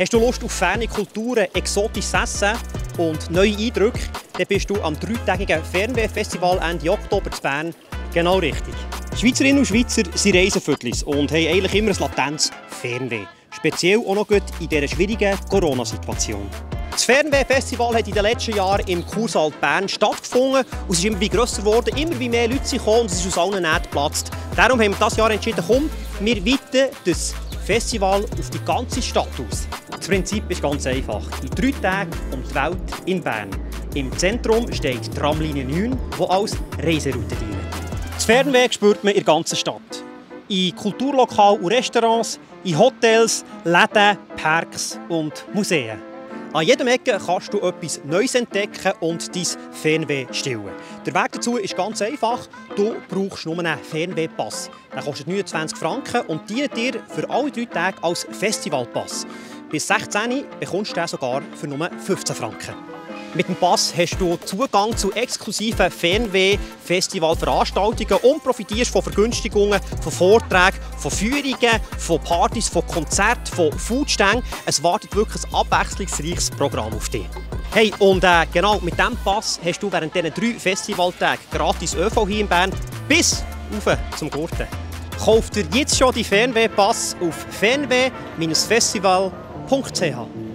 Hast du Lust auf ferne Kulturen, exotisches Essen und neue Eindrücke, dann bist du am dreitägigen Fernweh-Festival Ende Oktober zu Bern genau richtig. Schweizerinnen und Schweizer sind Reisevöglis und haben eigentlich immer ein latentes Fernweh. Speziell auch noch gut in dieser schwierigen Corona-Situation. Das Fernweh-Festival hat in den letzten Jahren im Kursaal Bern stattgefunden und es ist immer grösser geworden, immer mehr Leute sind gekommen und es ist aus allen Nähten geplatzt. Darum haben wir dieses Jahr entschieden, komm, wir weiten das Festival auf die ganze Stadt aus. Das Prinzip ist ganz einfach. In drei Tagen um die Welt in Bern. Im Zentrum steht die Tramlinie 9, die als Reiseroute dient. Das Fernweh spürt man in der ganzen Stadt. In Kulturlokalen und Restaurants, in Hotels, Läden, Parks und Museen. An jedem Ecke kannst du etwas Neues entdecken und dein Fernweh stillen. Der Weg dazu ist ganz einfach. Du brauchst nur einen Fernwehpass. Der kostet 29 Franken und dient dir für alle drei Tage als Festivalpass. Bis 16 bekommst du den sogar für nur 15 Franken. Mit dem Pass hast du Zugang zu exklusiven Fernweh-Festivalveranstaltungen und profitierst von Vergünstigungen, von Vorträgen, von Führungen, von Partys, von Konzerten, von Foodständen. Es wartet wirklich ein abwechslungsreiches Programm auf dich. Hey, und äh, genau mit diesem Pass hast du während diesen drei Festivaltagen gratis ÖV hier in Bern bis rauf zum Gurten. Kauf dir jetzt schon die Fernweh-Pass auf fernweh-festival.ch.